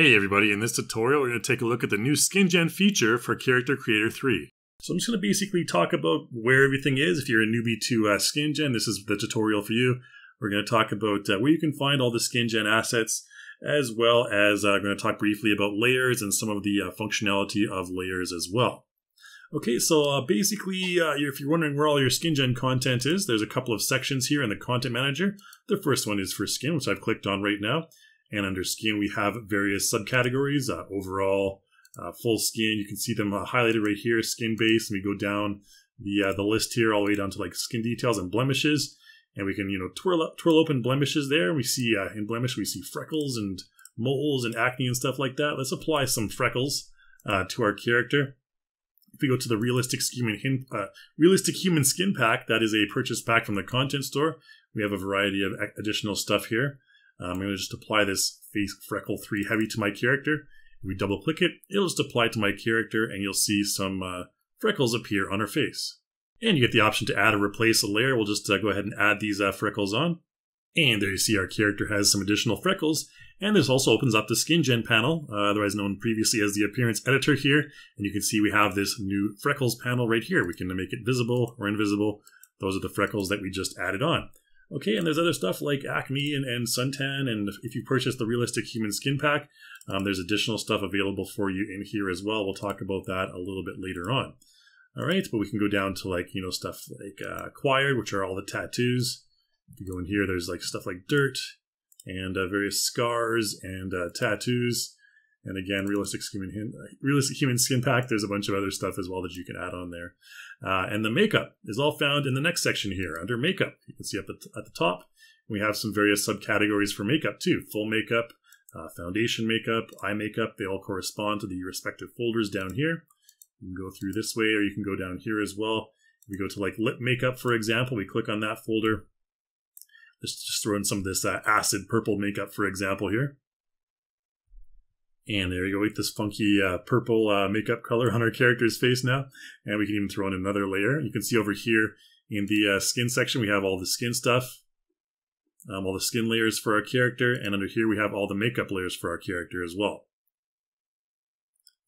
Hey everybody, in this tutorial we're going to take a look at the new SkinGen feature for Character Creator 3. So I'm just going to basically talk about where everything is. If you're a newbie to uh, SkinGen, this is the tutorial for you. We're going to talk about uh, where you can find all the SkinGen assets, as well as uh, I'm going to talk briefly about layers and some of the uh, functionality of layers as well. Okay, so uh, basically, uh, if you're wondering where all your SkinGen content is, there's a couple of sections here in the Content Manager. The first one is for Skin, which I've clicked on right now. And under skin, we have various subcategories. Uh, overall, uh, full skin, you can see them uh, highlighted right here, skin base. And we go down the uh, the list here all the way down to like skin details and blemishes. And we can, you know, twirl, up, twirl open blemishes there. We see uh, in blemish, we see freckles and moles and acne and stuff like that. Let's apply some freckles uh, to our character. If we go to the realistic human, realistic human skin pack, that is a purchase pack from the content store. We have a variety of additional stuff here. I'm going to just apply this face freckle 3 heavy to my character. If we double click it, it'll just apply to my character and you'll see some uh, freckles appear on her face. And you get the option to add or replace a layer. We'll just uh, go ahead and add these uh, freckles on. And there you see our character has some additional freckles. And this also opens up the SkinGen panel, uh, otherwise known previously as the Appearance Editor here. And you can see we have this new freckles panel right here. We can make it visible or invisible. Those are the freckles that we just added on. Okay, and there's other stuff like acne and, and suntan, and if you purchase the Realistic Human Skin Pack, um, there's additional stuff available for you in here as well. We'll talk about that a little bit later on. All right, but we can go down to like, you know, stuff like uh, acquired, which are all the tattoos. If you go in here, there's like stuff like dirt and uh, various scars and uh, tattoos. And again, realistic human, realistic human skin pack. There's a bunch of other stuff as well that you can add on there. Uh, and the makeup is all found in the next section here under makeup. You can see up at, at the top, we have some various subcategories for makeup too. Full makeup, uh, foundation makeup, eye makeup. They all correspond to the respective folders down here. You can go through this way or you can go down here as well. If we go to like lip makeup, for example, we click on that folder. Let's just throw in some of this uh, acid purple makeup, for example, here. And there you go, with this funky uh, purple uh, makeup color on our character's face now. And we can even throw in another layer. You can see over here in the uh, skin section, we have all the skin stuff, um, all the skin layers for our character. And under here, we have all the makeup layers for our character as well.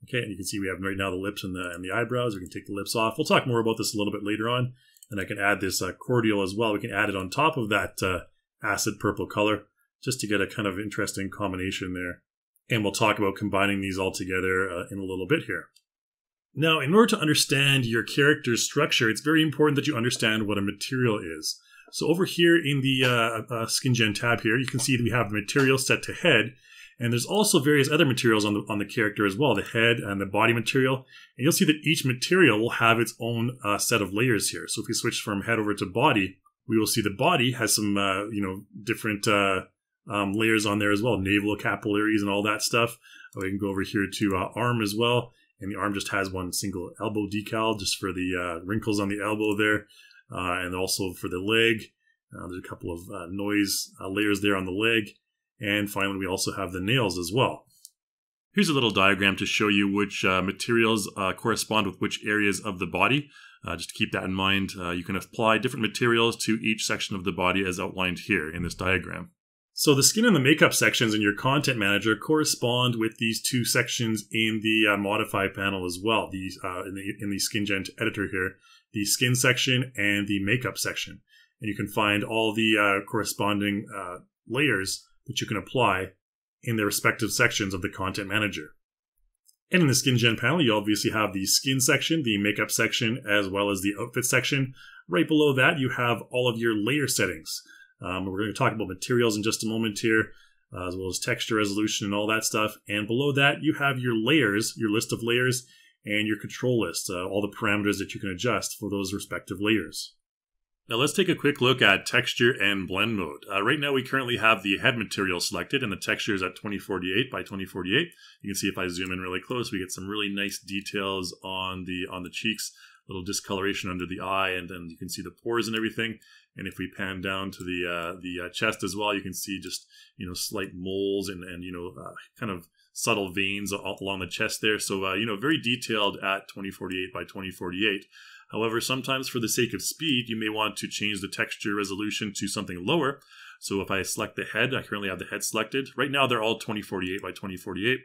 Okay, and you can see we have right now the lips and the, and the eyebrows. We can take the lips off. We'll talk more about this a little bit later on. And I can add this uh, cordial as well. We can add it on top of that uh, acid purple color just to get a kind of interesting combination there. And we'll talk about combining these all together uh, in a little bit here. Now, in order to understand your character's structure, it's very important that you understand what a material is. So over here in the uh, uh, SkinGen tab here, you can see that we have the material set to head, and there's also various other materials on the, on the character as well, the head and the body material. And you'll see that each material will have its own uh, set of layers here. So if we switch from head over to body, we will see the body has some, uh, you know, different uh, um, layers on there as well, navel capillaries and all that stuff. We can go over here to uh, arm as well, and the arm just has one single elbow decal just for the uh, wrinkles on the elbow there, uh, and also for the leg. Uh, there's a couple of uh, noise uh, layers there on the leg, and finally we also have the nails as well. Here's a little diagram to show you which materials correspond with which areas of the body. just to keep that in mind, you can apply different materials to each section of the body as outlined here in this diagram. So the skin and the makeup sections in your content manager correspond with these two sections in the uh, modify panel as well. These uh, in the in the SkinGen editor here, the skin section and the makeup section, and you can find all the uh, corresponding uh, layers that you can apply in the respective sections of the content manager. And in the SkinGen panel, you obviously have the skin section, the makeup section, as well as the outfit section. Right below that, you have all of your layer settings. Um, we're going to talk about materials in just a moment here, uh, as well as texture resolution and all that stuff. And below that, you have your layers, your list of layers, and your control list, uh, all the parameters that you can adjust for those respective layers. Now let's take a quick look at texture and blend mode. Uh, right now we currently have the head material selected and the texture is at 2048 by 2048. You can see if I zoom in really close, we get some really nice details on the on the cheeks, little discoloration under the eye, and then you can see the pores and everything. And if we pan down to the uh, the uh, chest as well, you can see just you know slight moles and and you know uh, kind of subtle veins along the chest there. So uh, you know very detailed at 2048 by 2048. However, sometimes for the sake of speed, you may want to change the texture resolution to something lower. So if I select the head, I currently have the head selected. Right now they're all 2048 by 2048.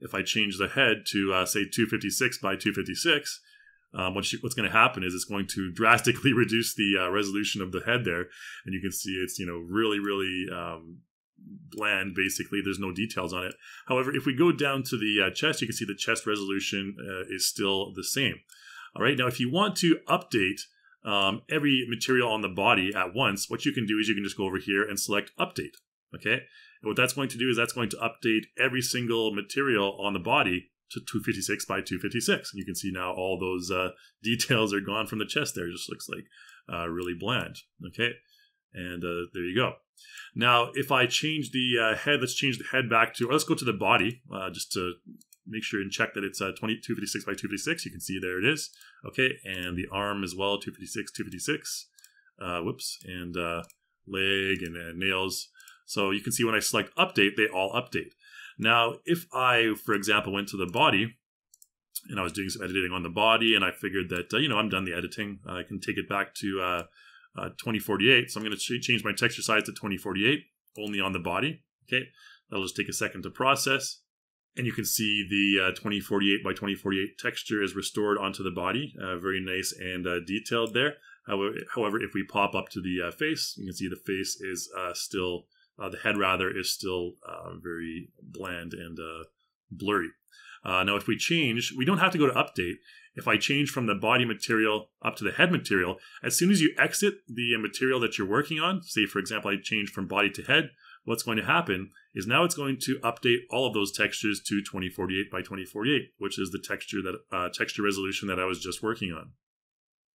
If I change the head to uh, say 256 by 256, um, what's, what's going to happen is it's going to drastically reduce the uh, resolution of the head there, and you can see it's you know really really um, bland. Basically, there's no details on it. However, if we go down to the uh, chest, you can see the chest resolution uh, is still the same. All right, now if you want to update um, every material on the body at once, what you can do is you can just go over here and select update. Okay, and what that's going to do is that's going to update every single material on the body to 256 by 256. And you can see now all those uh, details are gone from the chest there. It just looks like uh, really bland. Okay, and uh, there you go. Now, if I change the uh, head, let's change the head back to, let's go to the body uh, just to make sure and check that it's uh, 256 by 256. You can see there it is. Okay, and the arm as well, 256, 256. Uh, whoops, and leg and, and nails. So you can see when I select update, they all update. Now, if I, for example, went to the body and I was doing some editing on the body and I figured that, uh, you know, I'm done the editing, I can take it back to uh, uh, 2048. So I'm going to ch change my texture size to 2048 only on the body. Okay, that'll just take a second to process. And you can see the uh, 2048 by 2048 texture is restored onto the body. Uh, very nice and uh, detailed there. However, if we pop up to the face, you can see the face is still, uh, the head rather, is still very bland and blurry. now, if we change, we don't have to go to update. If I change from the body material up to the head material, as soon as you exit the material that you're working on, say for example, I change from body to head, what's going to happen is now it's going to update all of those textures to 2048 by 2048, which is the texture that uh, texture resolution that I was just working on.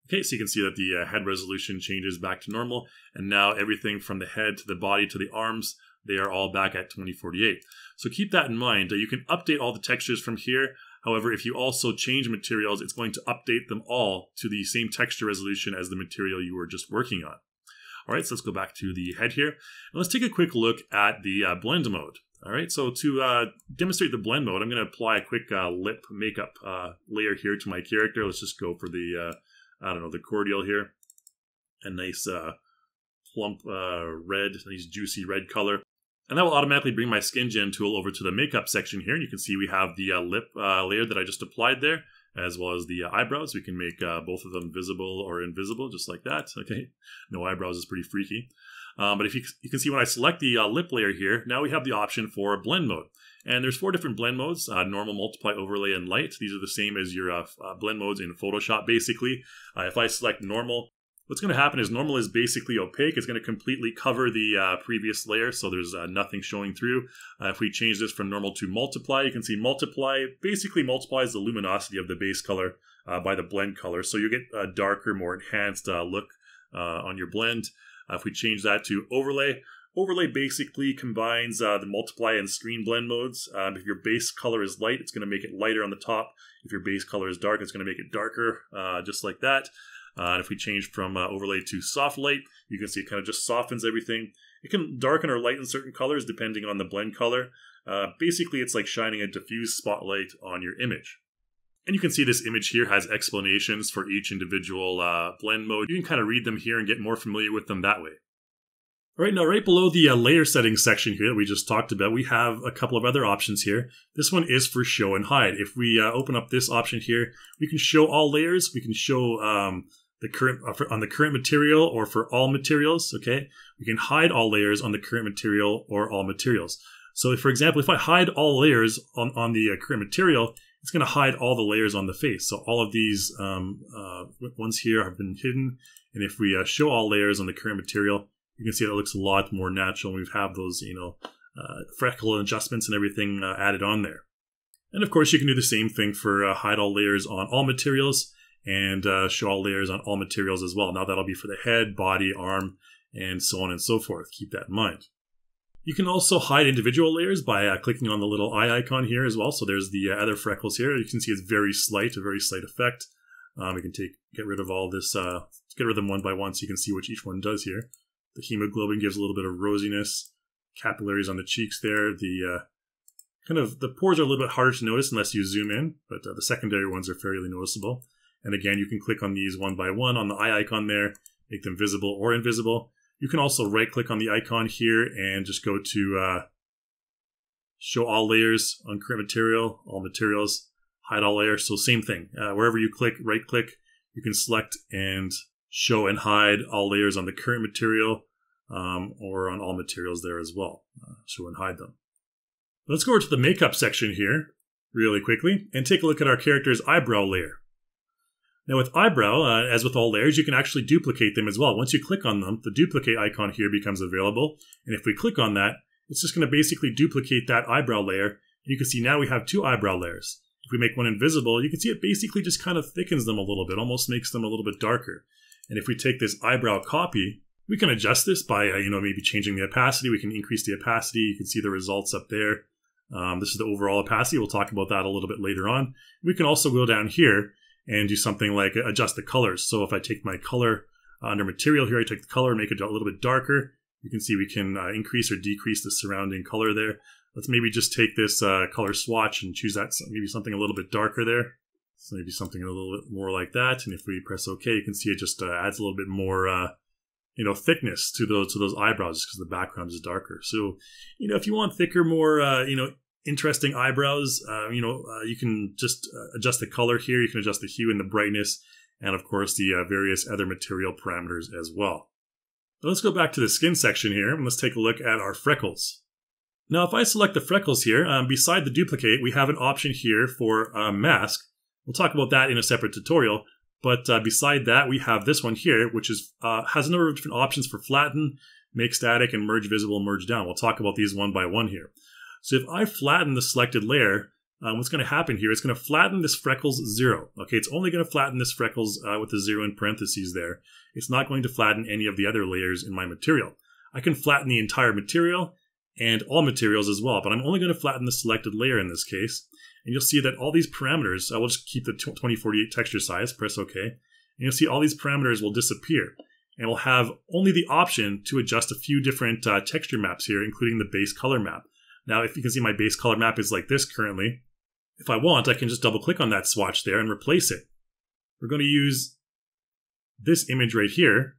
Okay, so you can see that the uh, head resolution changes back to normal, and now everything from the head to the body to the arms, they are all back at 2048. So keep that in mind. You can update all the textures from here. However, if you also change materials, it's going to update them all to the same texture resolution as the material you were just working on. All right, so let's go back to the head here. And let's take a quick look at the uh, blend mode. All right, so to uh, demonstrate the blend mode, I'm going to apply a quick uh, lip makeup uh, layer here to my character. Let's just go for the, uh, I don't know, the cordial here. A nice uh, plump red, nice juicy red color. And that will automatically bring my SkinGen tool over to the makeup section here. And you can see we have the lip layer that I just applied there as well as the uh, eyebrows. We can make uh, both of them visible or invisible, just like that. Okay, no eyebrows is pretty freaky. Um, but if you, you can see when I select the uh, lip layer here, now we have the option for blend mode. And there's four different blend modes, uh, normal, multiply, overlay, and light. These are the same as your uh, uh, blend modes in Photoshop, basically. if I select normal, What's going to happen is normal is basically opaque. It's going to completely cover the uh, previous layer, so there's uh, nothing showing through. Uh, if we change this from normal to multiply, you can see multiply basically multiplies the luminosity of the base color uh, by the blend color. So you get a darker, more enhanced uh, look uh, on your blend. if we change that to overlay, Overlay basically combines the multiply and screen blend modes. Um, if your base color is light, it's going to make it lighter on the top. If your base color is dark, it's going to make it darker, just like that. Uh, and if we change from uh, overlay to soft light, you can see it kind of just softens everything. It can darken or lighten certain colors depending on the blend color. Uh, basically, it's like shining a diffuse spotlight on your image. And you can see this image here has explanations for each individual uh, blend mode. You can kind of read them here and get more familiar with them that way. All right, now right below the uh, layer settings section here that we just talked about, we have a couple of other options here. This one is for show and hide. If we uh, open up this option here, we can show all layers. We can show um, the current uh, on the current material or for all materials. Okay, we can hide all layers on the current material or all materials. So, if, for example, if I hide all layers on on the uh, current material, it's going to hide all the layers on the face. So all of these um, uh, ones here have been hidden. And if we uh, show all layers on the current material, you can see that it looks a lot more natural. We have those, you know, uh, freckle adjustments and everything uh, added on there. And of course, you can do the same thing for uh, hide all layers on all materials and uh, show all layers on all materials as well. Now that'll be for the head, body, arm, and so on and so forth. Keep that in mind. You can also hide individual layers by uh, clicking on the little eye icon here as well. So there's the uh, other freckles here. You can see it's very slight, a very slight effect. Um, we can take get rid of all this, get rid of them one by one so you can see what each one does here. The hemoglobin gives a little bit of rosiness, capillaries on the cheeks there. The uh, kind of the pores are a little bit harder to notice unless you zoom in, but uh, the secondary ones are fairly noticeable. And again, you can click on these one by one on the eye icon there, make them visible or invisible. You can also right click on the icon here and just go to uh, show all layers on current material, all materials, hide all layers. So same thing. Uh, wherever you click, right click, you can select and show and hide all layers on the current material um, or on all materials there as well. Uh, show and hide them. Let's go over to the makeup section here really quickly and take a look at our character's eyebrow layer. Now with eyebrow, uh, as with all layers, you can actually duplicate them as well. Once you click on them, the duplicate icon here becomes available. And if we click on that, it's just going to basically duplicate that eyebrow layer. You can see now we have two eyebrow layers. If we make one invisible, you can see it basically just kind of thickens them a little bit, almost makes them a little bit darker. And if we take this eyebrow copy, we can adjust this by, uh, you know, maybe changing the opacity. We can increase the opacity. You can see the results up there. Um, this is the overall opacity. We'll talk about that a little bit later on. We can also go down here and do something like adjust the colors. So if I take my color uh, under material here, I take the color and make it a little bit darker. You can see we can uh, increase or decrease the surrounding color there. Let's maybe just take this uh, color swatch and choose that maybe something a little bit darker there. So maybe something a little bit more like that. And if we press OK, you can see it just uh, adds a little bit more, uh, you know, thickness to those to those eyebrows because the background is darker. So, you know, if you want thicker, more, uh, you know, interesting eyebrows. Uh, you know, uh, you can just uh, adjust the color here. You can adjust the hue and the brightness, and of course the uh, various other material parameters as well. Let's go back to the skin section here, and let's take a look at our freckles. Now, if I select the freckles here, um, beside the duplicate, we have an option here for a mask. We'll talk about that in a separate tutorial. But uh, beside that, we have this one here, which is uh, has a number of different options for flatten, make static, and merge visible, merge down. We'll talk about these one by one here. So if I flatten the selected layer, um, what's going to happen here? It's going to flatten this freckles zero. Okay, it's only going to flatten this freckles uh, with the zero in parentheses there. It's not going to flatten any of the other layers in my material. I can flatten the entire material and all materials as well, but I'm only going to flatten the selected layer in this case. And you'll see that all these parameters, I will just keep the 2048 texture size, press OK, and you'll see all these parameters will disappear. And we'll have only the option to adjust a few different uh, texture maps here, including the base color map. Now, if you can see my base color map is like this currently, if I want, I can just double click on that swatch there and replace it. We're going to use this image right here.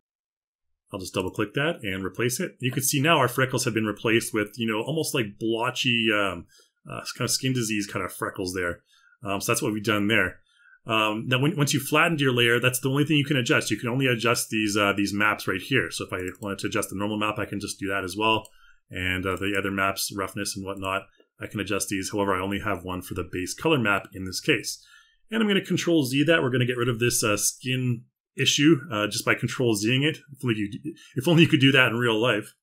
I'll just double click that and replace it. You can see now our freckles have been replaced with, you know, almost like blotchy, um, uh, kind of skin disease kind of freckles there. Um, so that's what we've done there. Um, now, when, once you flattened your layer, that's the only thing you can adjust. You can only adjust these uh, these maps right here. So if I wanted to adjust the normal map, I can just do that as well and uh, the other maps, roughness and whatnot. I can adjust these. However, I only have one for the base color map in this case. And I'm going to control Z that. We're going to get rid of this uh, skin issue uh, just by control Zing it. If only, you, if only you could do that in real life.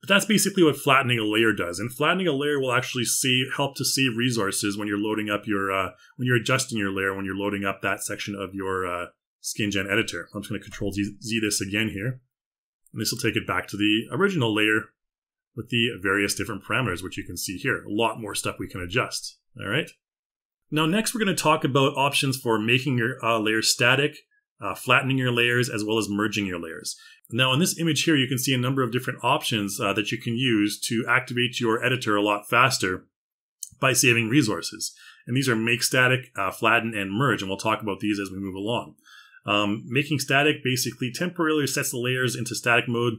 But that's basically what flattening a layer does. And flattening a layer will actually see, help to save resources when you're loading up your, uh, when you're adjusting your layer, when you're loading up that section of your uh, SkinGen editor. I'm just going to control Z, Z this again here. And this will take it back to the original layer with the various different parameters, which you can see here. A lot more stuff we can adjust. All right. Now, next we're going to talk about options for making your uh, static, uh, flattening your layers, as well as merging your layers. Now, in this image here, you can see a number of different options uh, that you can use to activate your editor a lot faster by saving resources. And these are make static, uh, flatten, and merge, and we'll talk about these as we move along. Um, making static basically temporarily sets the layers into static mode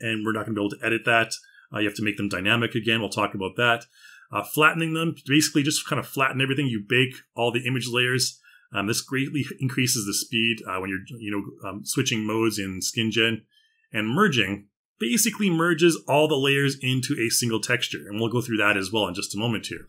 and we're not going to be able to edit that. Uh, you have to make them dynamic again. We'll talk about that. Uh, flattening them, basically just kind of flatten everything. You bake all the image layers. Um, this greatly increases the speed uh, when you're you know um, switching modes in SkinGen. And merging basically merges all the layers into a single texture. And we'll go through that as well in just a moment here.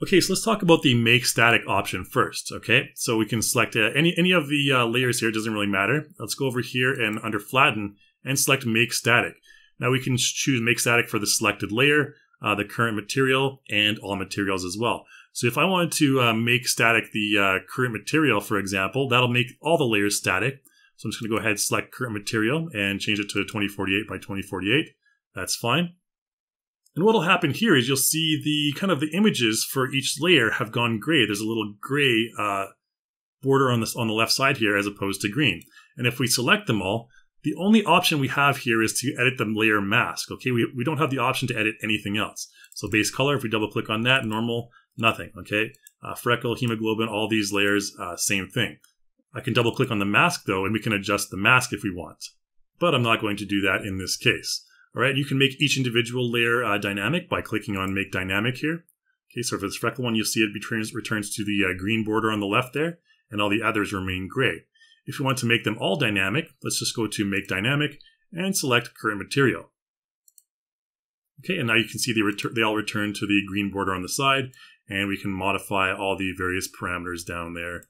Okay, so let's talk about the make static option first. Okay, so we can select uh, any any of the uh, layers here. It doesn't really matter. Let's go over here and under flatten and select make static. Now we can choose make static for the selected layer, uh, the current material, and all materials as well. So if I wanted to uh, make static the uh, current material, for example, that'll make all the layers static. So I'm just going to go ahead and select current material and change it to 2048 by 2048. That's fine. And what will happen here is you'll see the kind of the images for each layer have gone gray. There's a little gray uh, border on this on the left side here as opposed to green. And if we select them all, the only option we have here is to edit the layer mask. Okay, we, we don't have the option to edit anything else. So base color, if we double click on that, normal, nothing. Okay, uh, freckle, hemoglobin, all these layers, uh, same thing. I can double click on the mask though, and we can adjust the mask if we want. but I'm not going to do that in this case. All right, you can make each individual layer uh, dynamic by clicking on Make Dynamic here. Okay, so for this freckle one, you'll see it returns, returns to the uh, green border on the left there, and all the others remain gray. If you want to make them all dynamic, let's just go to Make Dynamic and select Current Material. Okay, and now you can see they, they all return to the green border on the side, and we can modify all the various parameters down there.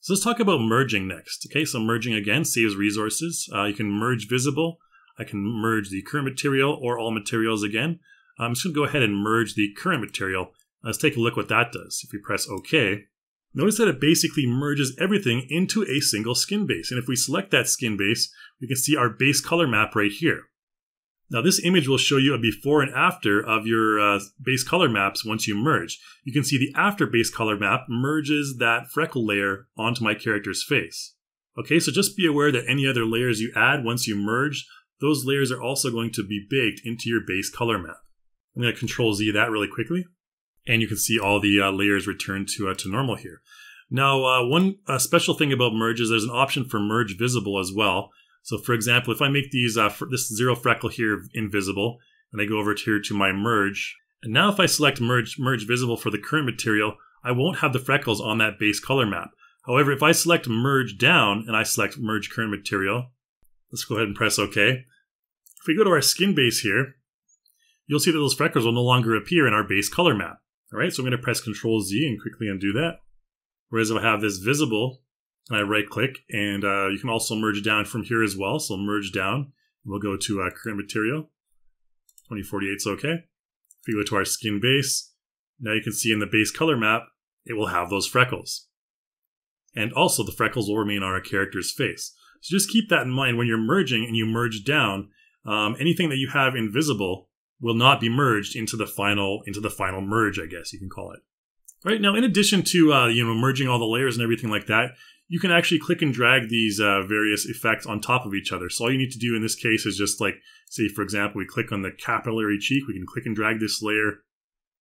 So let's talk about merging next. Okay, so merging again saves resources. Uh, you can merge visible. I can merge the current material or all materials again. I'm just going to go ahead and merge the current material. Let's take a look what that does. If we press OK, notice that it basically merges everything into a single skin base. And if we select that skin base, we can see our base color map right here. Now this image will show you a before and after of your uh, base color maps once you merge. You can see the after base color map merges that freckle layer onto my character's face. Okay, so just be aware that any other layers you add once you merge, those layers are also going to be baked into your base color map. I'm going to control Z that really quickly. And you can see all the uh, layers return to, uh, to normal here. Now, uh, one uh, special thing about merge is there's an option for merge visible as well. So for example, if I make these uh, this zero freckle here invisible, and I go over here to my merge, and now if I select merge, merge visible for the current material, I won't have the freckles on that base color map. However, if I select merge down and I select merge current material, let's go ahead and press OK. If we go to our skin base here, you'll see that those freckles will no longer appear in our base color map. All right, so I'm going to press Control Z and quickly undo that. Whereas if I have this visible, and I right click and uh, you can also merge down from here as well. So merge down. We'll go to uh, current material. 2048 is okay. If we go to our skin base, now you can see in the base color map, it will have those freckles. And also the freckles will remain on our character's face. So just keep that in mind when you're merging and you merge down, um, anything that you have invisible will not be merged into the final into the final merge, I guess you can call it. Right now, in addition to uh, you know merging all the layers and everything like that, you can actually click and drag these uh, various effects on top of each other. So all you need to do in this case is just like, say for example, we click on the capillary cheek, we can click and drag this layer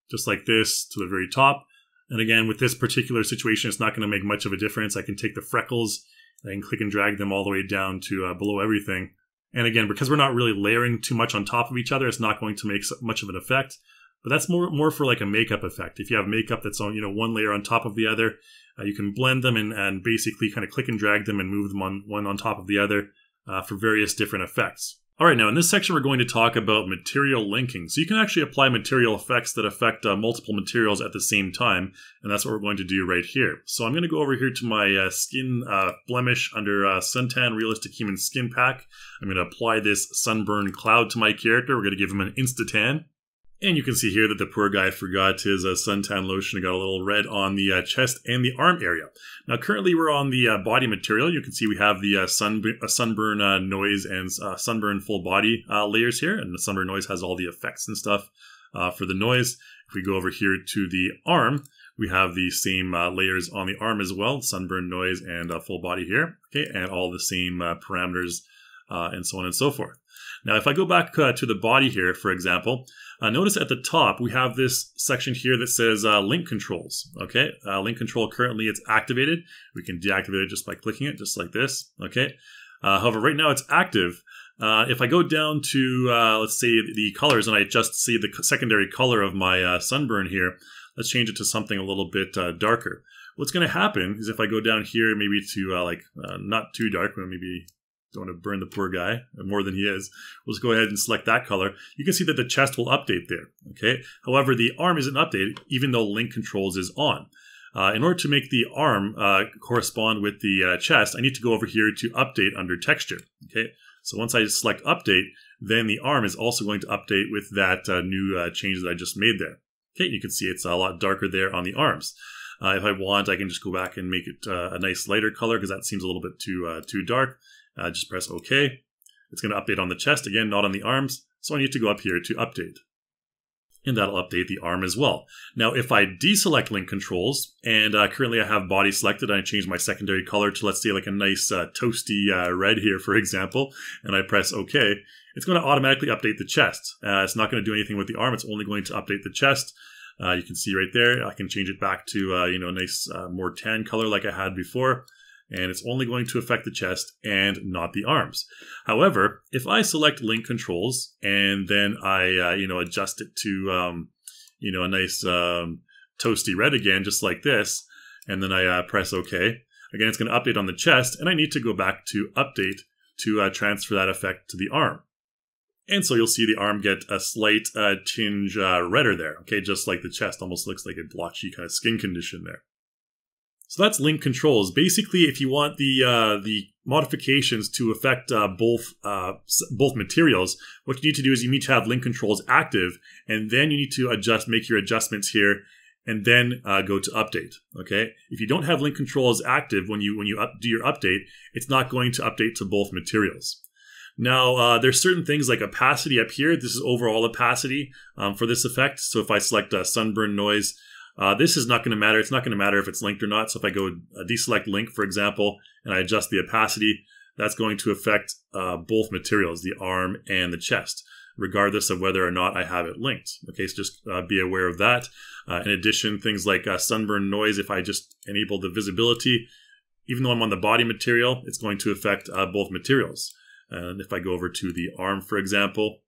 just like this to the very top. And again, with this particular situation, it's not going to make much of a difference. I can take the freckles, can click and drag them all the way down to uh, below everything. And again, because we're not really layering too much on top of each other, it's not going to make much of an effect. But that's more more for like a makeup effect. If you have makeup that's on, you know, one layer on top of the other, uh, you can blend them and, and basically kind of click and drag them and move them on one on top of the other uh, for various different effects. All right, now in this section, we're going to talk about material linking. So you can actually apply material effects that affect uh, multiple materials at the same time, and that's what we're going to do right here. So I'm going to go over here to my uh, skin uh, blemish under uh, Suntan Realistic Human Skin Pack. I'm going to apply this Sunburn Cloud to my character. We're going to give him an Insta-Tan. And you can see here that the poor guy forgot his uh, suntan lotion and got a little red on the uh, chest and the arm area. Now, currently we're on the uh, body material. You can see we have the uh, sun, uh, sunburn uh, noise and sunburn full body layers here. And the sunburn noise has all the effects and stuff for the noise. If we go over here to the arm, we have the same layers on the arm as well, sunburn noise and full body here. Okay, and all the same parameters and so on and so forth. Now, if I go back to the body here, for example, uh, notice at the top, we have this section here that says uh, link controls. Okay, uh, link control currently it's activated. We can deactivate it just by clicking it, just like this. Okay, uh, however, right now it's active. Uh, if I go down to, uh, let's say, the colors, and I just see the secondary color of my sunburn here, let's change it to something a little bit darker. What's going to happen is if I go down here, maybe to like not too dark, but maybe don't want to burn the poor guy more than he is. We'll just go ahead and select that color. You can see that the chest will update there. Okay. However, the arm isn't updated even though link controls is on. Uh, in order to make the arm uh, correspond with the uh, chest, I need to go over here to update under texture. Okay. So once I select update, then the arm is also going to update with that uh, new uh, change that I just made there. Okay. You can see it's a lot darker there on the arms. Uh, if I want, I can just go back and make it a nice lighter color because that seems a little bit too too dark. Uh, just press OK. It's going to update on the chest, again, not on the arms, so I need to go up here to update. And that'll update the arm as well. Now, if I deselect link controls, and uh, currently I have body selected, and I change my secondary color to, let's say, like a nice uh, toasty uh, red here, for example, and I press OK, it's going to automatically update the chest. Uh, it's not going to do anything with the arm, it's only going to update the chest. Uh, you can see right there, I can change it back to, you know, a nice, more tan color like I had before and it's only going to affect the chest and not the arms. However, if I select link controls and then I, uh, you know, adjust it to, um, you know, a nice um, toasty red again, just like this, and then I uh, press OK, again, it's going to update on the chest, and I need to go back to update to uh, transfer that effect to the arm. And so you'll see the arm get a slight uh, tinge uh, redder there, okay, just like the chest, almost looks like a blotchy kind of skin condition there. So that's link controls. Basically, if you want the uh, the modifications to affect uh, both uh, both materials, what you need to do is you need to have link controls active, and then you need to adjust, make your adjustments here, and then uh, go to update. Okay, if you don't have link controls active when you when you do your update, it's not going to update to both materials. Now, uh, there's certain things like opacity up here. This is overall opacity um, for this effect. So if I select uh, sunburn noise, uh, this is not going to matter. It's not going to matter if it's linked or not. So if I go uh, deselect link, for example, and I adjust the opacity, that's going to affect uh, both materials, the arm and the chest, regardless of whether or not I have it linked. Okay, so just uh, be aware of that. Uh, in addition, things like uh, sunburn noise, if I just enable the visibility, even though I'm on the body material, it's going to affect both materials. And if I go over to the arm, for example,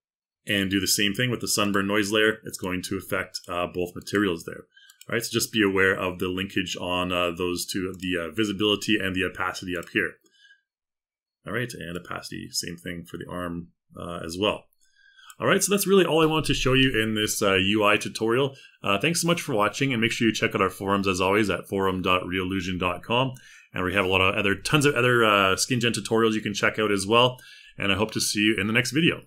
and do the same thing with the sunburn noise layer, it's going to affect both materials there. All right, so just be aware of the linkage on uh, those two, the uh, visibility and the opacity up here. All right, and opacity, same thing for the arm uh, as well. All right, so that's really all I wanted to show you in this UI uh, tutorial. Uh, thanks so much for watching, and make sure you check out our forums as always at forum.reallusion.com. And we have a lot of other, tons of other uh, SkinGen tutorials you can check out as well. And I hope to see you in the next video.